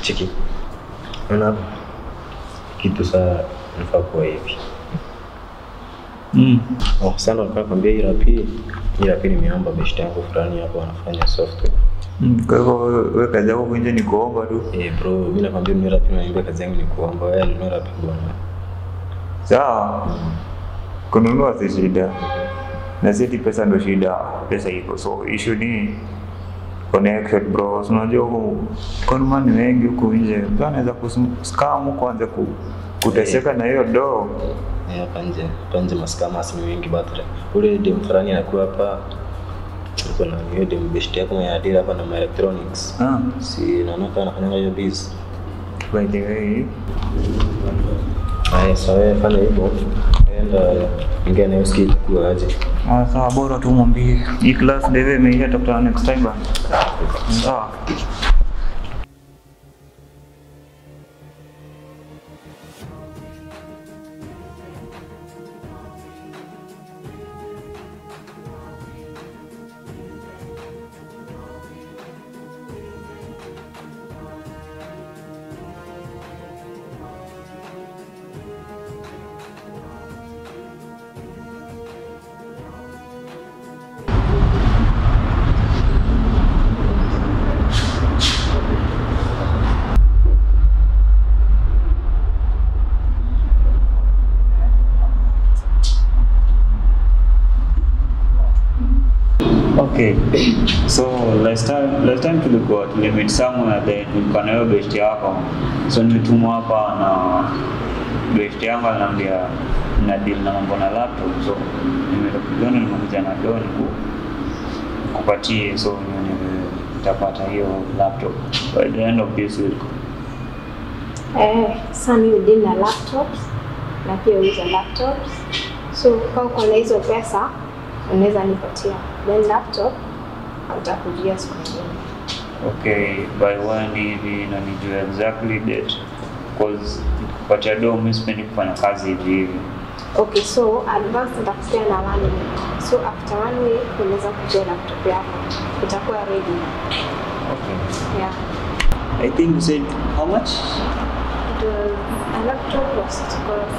cheki naona hapa kitu saa nafaa kuwa hivi Mm. oh, sana nilikuwa nakwambia hii rapi hii rapi nimeomba beshte yangu fulani hapo anafanya software Mm. Kwa hivyo wewe kazi yako kuinje ni kuomba tu. eh bro mimi nakwambia ni rapi naambia kazi yangu ni kuomba wewe ni rapi bwana Sawa. Kununua si shida. Na zidi pesa ndo shida. Pesa iko. So issue ni connection bro. Unajua huko conman ni wengi huko nje. Mtu anaweza kuscam huko anze ku kuteseka na hiyo do. Eh, hapa nje hapa nje maskama ni wengi batre. ule dem fulani anakuwa hapa uko na hiyo dem best yako mwenye adili hapa na electronics Ah, si naona kama anafanya hiyo biz by the way, haya sawa fanya hivyo enda ingia na hiyo skill kuwa aje sawa bora tu mwambie. Hii class deve imeisha tutakutana next time bana. Sawa. Okay. So last time last time tulikuwa tulimit somewhere then tulikuwa na hiyo best yako. So nimetumwa hapa na best yangu ananiambia na deal na mambo na laptop. So nimekuja nimekuja na doni ku kupatie so nitapata hiyo laptop by the end of this week. Eh, mimi deal na laptops na pia uza laptops. So kwa uko na hizo pesa unaweza nipatia. Then laptop utakujia siku nyingine. Okay, by when hivi na nijue exactly date cause kupatia do mimi sipendi kufanya kazi hivi hivi. Okay, so advance nitakupatia na one week. So after one week unaweza kujia laptop yako. Itakuwa ready. Okay. Yeah. I think you said how much? It was a laptop was to cost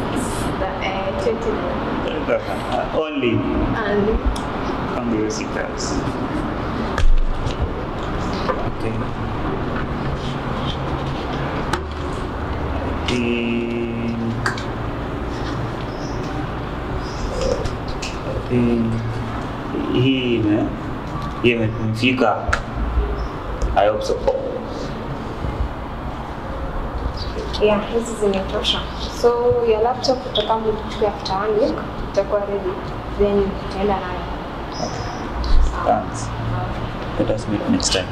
the uh, 20 Uh, only and from the UC class. Okay. I think. I think hii ime hii imefika. I hope so. Yeah, hizi zimetosha. So your laptop utakaa mchukue after one week itakuwa ready. Then utaenda nayo. Okay. Thanks. Let us meet next time.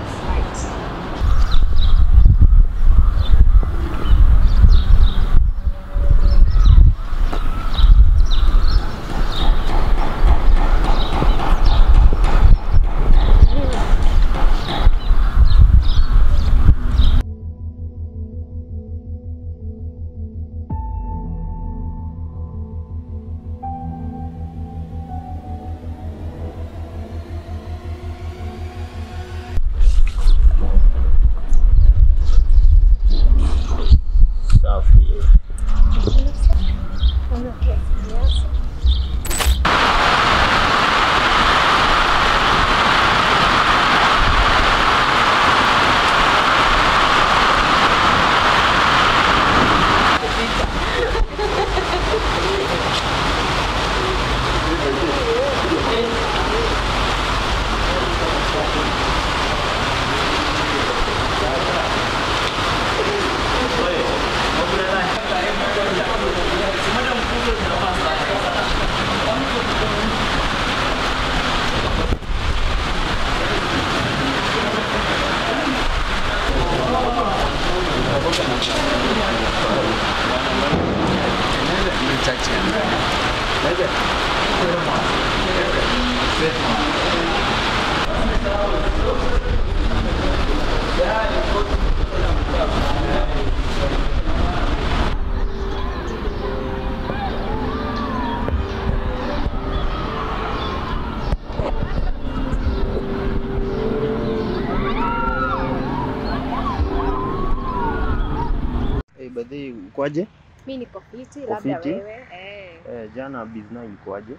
Way? Mi niko fiti, labda fiti? wewe. Eh. Eh, jana bizna ilikuwaje?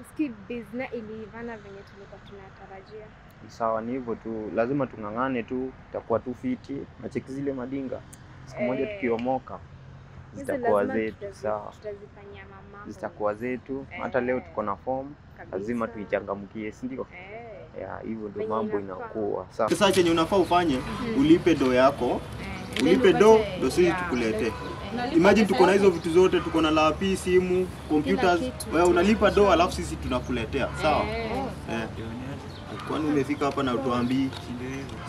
Usikii bizna iliivana venye tulikuwa tunatarajia. Ni Sawa, ni hivyo tu, lazima tung'ang'ane tu, itakuwa tu fiti. na cheki zile madinga, siku moja Eh. tukiomoka zitakuwa zetu, sawa, Tutazifanyia mama, zitakuwa zetu. Hata leo Eh. tuko na form, lazima tuichangamkie, si ndio? Eh. Ya, hivyo ndio mambo inakuwa sawa. Sasa chenye unafaa ufanye ulipe do yako, Eh. ulipe do ndo sisi yeah, tukuletee. Eh. Imagine tuko na hizo vitu zote, tuko na lapi, simu, computers. Wewe unalipa do alafu sisi tunakuletea. Sawa? Eh. Kwani umefika hapa na utuambii?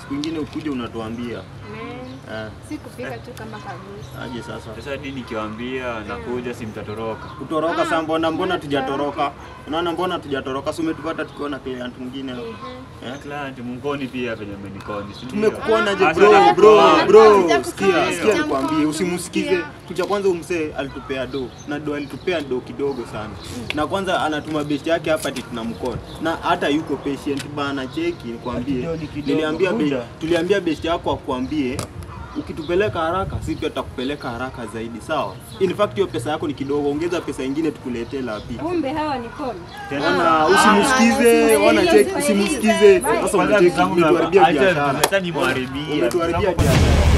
Siku ingine ukuja unatuambia. Eh. tu kama kabisa. Aje sasa. Sasa hadi nikiwaambia nakuja, si mtatoroka. Kutoroka saa mbona mbona tujatoroka? Unaona mbona tujatoroka? Si umetupata tukiwa na client mwingine hapo. Eh? Client mngoni pia venye mmenikoni, ndio? Tumekuona je Ah, bro, bro, bro. Sikia, sikia nikwambie, usimsikize. Kitu kwanza umsee alitupea do na do alitupea do kidogo sana. Na kwanza anatuma best yake hapa ati tunamkona. Na hata yuko patient bana, cheki nikwambie. Niliambia be, tuliambia besti yako akwambie ukitupeleka haraka sisi pia tutakupeleka haraka zaidi, sawa? In fact hiyo pesa yako ni kidogo, ongeza pesa ingine tukuletee lapi. Kumbe hawa ni komi tena, na usimsikize, wana cheki, usimsikize. Sasa Kwanza unacheki zangu umetuharibia acha biashara. Umetuharibia biashara.